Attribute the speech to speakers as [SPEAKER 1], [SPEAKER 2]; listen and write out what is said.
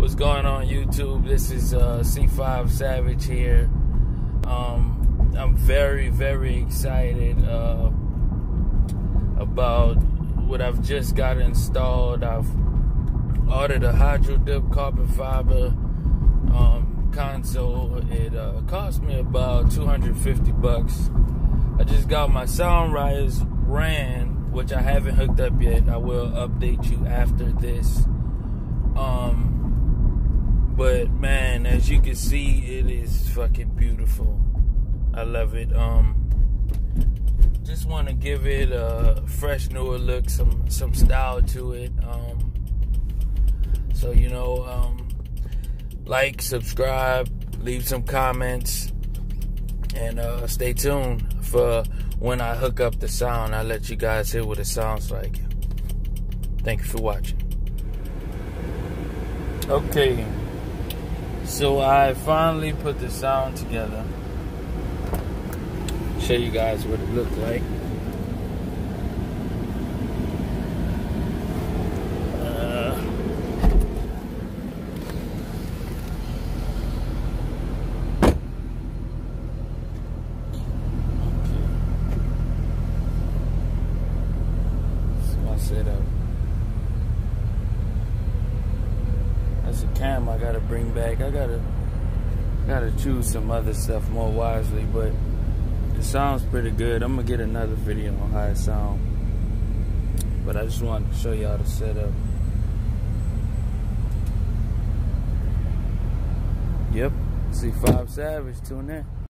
[SPEAKER 1] What's going on YouTube? This is uh, C5 Savage here. Um, I'm very, very excited uh, about what I've just got installed. I've ordered a hydro dip carbon fiber um, console. It uh, cost me about 250 bucks. I just got my Soundrise ran, which I haven't hooked up yet. I will update you after this. Um, but man, as you can see, it is fucking beautiful. I love it. Um, just want to give it a fresh, newer look, some some style to it. Um, so you know, um, like, subscribe, leave some comments, and uh, stay tuned for when I hook up the sound. I'll let you guys hear what it sounds like. Thank you for watching. Okay. So I finally put the sound together. Show you guys what it looked like. Uh, my a cam I gotta bring back. I gotta gotta choose some other stuff more wisely, but it sounds pretty good. I'm gonna get another video on how it sounds. But I just wanted to show y'all the setup. Yep. C5 Savage, tune in.